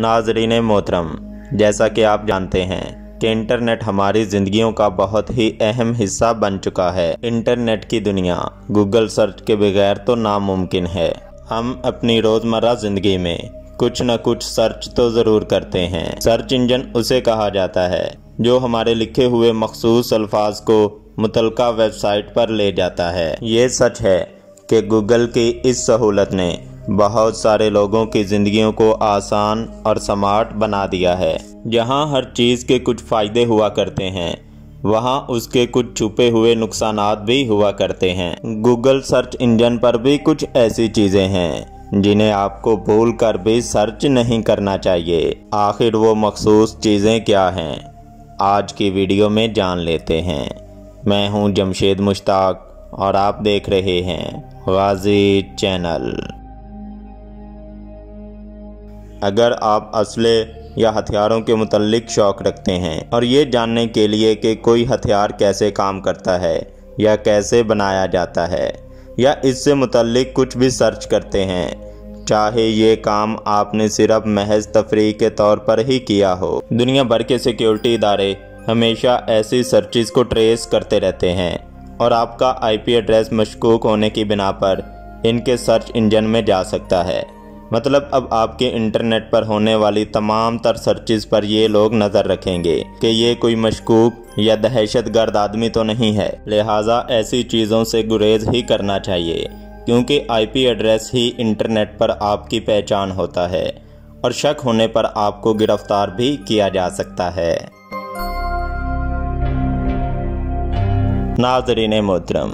नाजरीन मोहतरम, जैसा कि आप जानते हैं कि इंटरनेट हमारी ज़िंदगियों का बहुत ही अहम हिस्सा बन चुका है। इंटरनेट की दुनिया गूगल सर्च के बगैर तो नामुमकिन है। हम अपनी रोज़मर्रा ज़िंदगी में कुछ न कुछ सर्च तो ज़रूर करते हैं। सर्च इंजन उसे कहा जाता है, जो हमारे लिखे हुए मखसूस अल्फाज को मुतलका वेबसाइट पर ले जाता है। ये सच है कि गूगल की इस सहूलत ने बहुत सारे लोगों की ज़िंदगियों को आसान और स्मार्ट बना दिया है। जहाँ हर चीज़ के कुछ फ़ायदे हुआ करते हैं, वहाँ उसके कुछ छुपे हुए नुकसान भी हुआ करते हैं। गूगल सर्च इंजन पर भी कुछ ऐसी चीज़ें हैं, जिन्हें आपको भूल कर भी सर्च नहीं करना चाहिए। आखिर वो मखसूस चीज़ें क्या हैं? आज की वीडियो में जान लेते हैं। मैं हूँ जमशेद मुश्ताक और आप देख रहे हैं गाजी चैनल। अगर आप असले या हथियारों के मुतलिक शौक़ रखते हैं और ये जानने के लिए कि कोई हथियार कैसे काम करता है या कैसे बनाया जाता है या इससे मुतलिक कुछ भी सर्च करते हैं, चाहे ये काम आपने सिर्फ़ महज तफरी के तौर पर ही किया हो। दुनिया भर के सिक्योरिटी इदारे हमेशा ऐसी सर्चिस को ट्रेस करते रहते हैं और आपका आईपी एड्रेस मशकूक होने की बिना पर इनके सर्च इंजन में जा सकता है। मतलब अब आपके इंटरनेट पर होने वाली तमाम तर सर्चिस पर ये लोग नज़र रखेंगे कि ये कोई मशकूक या दहशत गर्द आदमी तो नहीं है। लिहाजा ऐसी चीज़ों से गुरेज ही करना चाहिए, क्योंकि आईपी एड्रेस ही इंटरनेट पर आपकी पहचान होता है और शक होने पर आपको गिरफ़्तार भी किया जा सकता है। नाजरीन मोहतरम,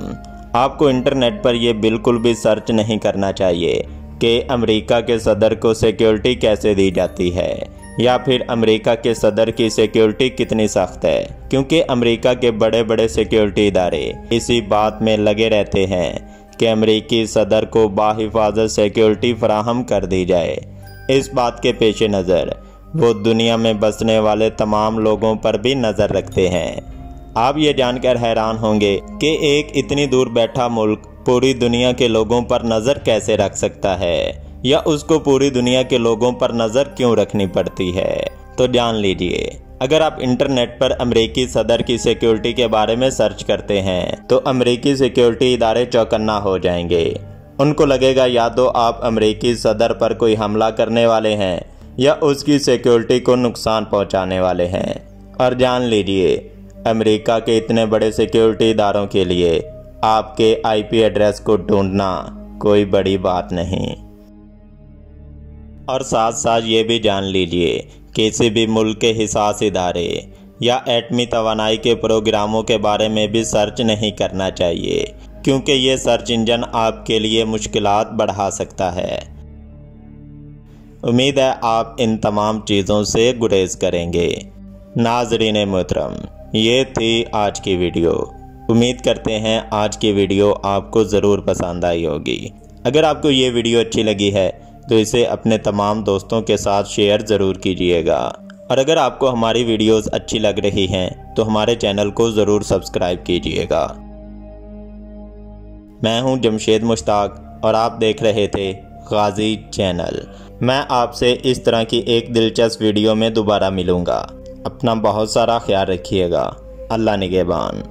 आपको इंटरनेट पर यह बिल्कुल भी सर्च नहीं करना चाहिए। कि अमेरिका के सदर को सिक्योरिटी कैसे दी जाती है? या फिर अमेरिका के सदर की सिक्योरिटी कितनी सख्त है? क्योंकि अमेरिका के बड़े बड़े सिक्योरिटी इदारे इसी बात में लगे रहते हैं कि अमेरिकी सदर को बाहिफाजत सिक्योरिटी फराहम कर दी जाए। इस बात के पेश नज़र वो दुनिया में बसने वाले तमाम लोगों पर भी नज़र रखते हैं। आप ये जानकर हैरान होंगे कि एक इतनी दूर बैठा मुल्क पूरी दुनिया के लोगों पर नज़र कैसे रख सकता है? या उसको पूरी दुनिया के लोगों पर नज़र क्यों रखनी पड़ती है? तो जान लीजिए, अगर आप इंटरनेट पर अमेरिकी सदर की सिक्योरिटी के बारे में सर्च करते हैं तो अमेरिकी सिक्योरिटी इदारे चौकन्ना हो जाएँगे। उनको लगेगा, या तो आप अमेरिकी सदर पर कोई हमला करने वाले हैं, या उसकी सिक्योरिटी को नुकसान पहुँचाने वाले हैं। और जान लीजिए, अमेरिका के इतने बड़े सिक्योरिटी इदारों के लिए आपके आईपी एड्रेस को ढूंढना कोई बड़ी बात नहीं। और साथ साथ ये भी जान लीजिए, किसी भी मुल्क के हिसास इदारे या एटमी तोानाई के प्रोग्रामों के बारे में भी सर्च नहीं करना चाहिए, क्योंकि ये सर्च इंजन आपके लिए मुश्किलात बढ़ा सकता है। उम्मीद है आप इन तमाम चीज़ों से गुरेज करेंगे। नाजरीन मोहतरम, ये थी आज की वीडियो। उम्मीद करते हैं आज की वीडियो आपको ज़रूर पसंद आई होगी। अगर आपको ये वीडियो अच्छी लगी है तो इसे अपने तमाम दोस्तों के साथ शेयर ज़रूर कीजिएगा। और अगर आपको हमारी वीडियोस अच्छी लग रही हैं तो हमारे चैनल को ज़रूर सब्सक्राइब कीजिएगा। मैं हूँ जमशेद मुश्ताक, और आप देख रहे थे गाजी चैनल। मैं आपसे इस तरह की एक दिलचस्प वीडियो में दोबारा मिलूँगा। अपना बहुत सारा ख्याल रखिएगा। अल्लाह निगेबान।